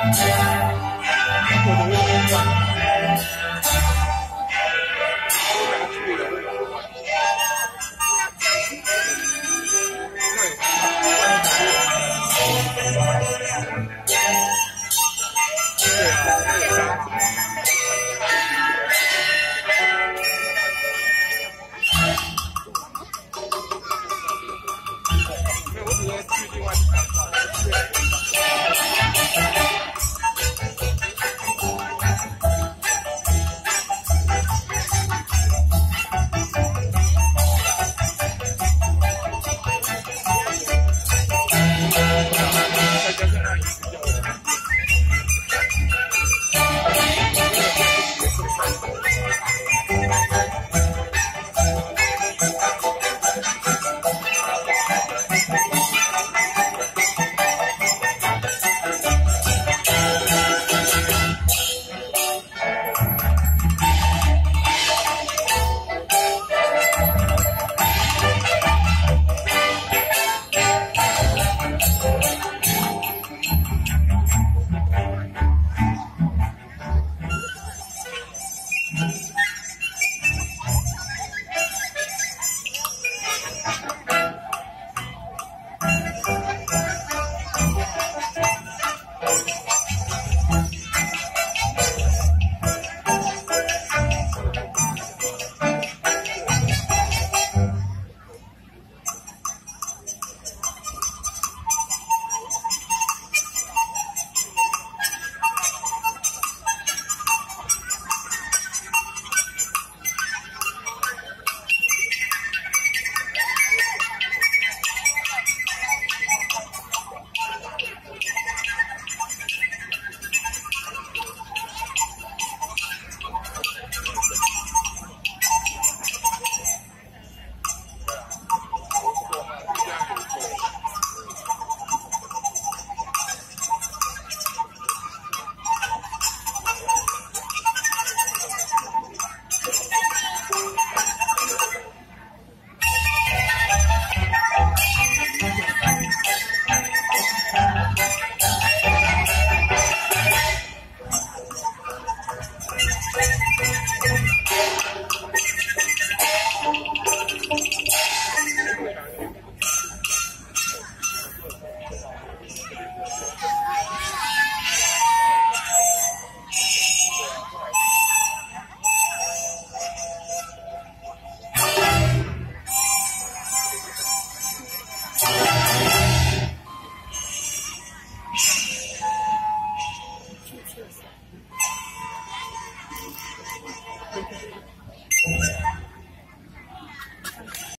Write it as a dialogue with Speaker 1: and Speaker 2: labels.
Speaker 1: 可别忘了。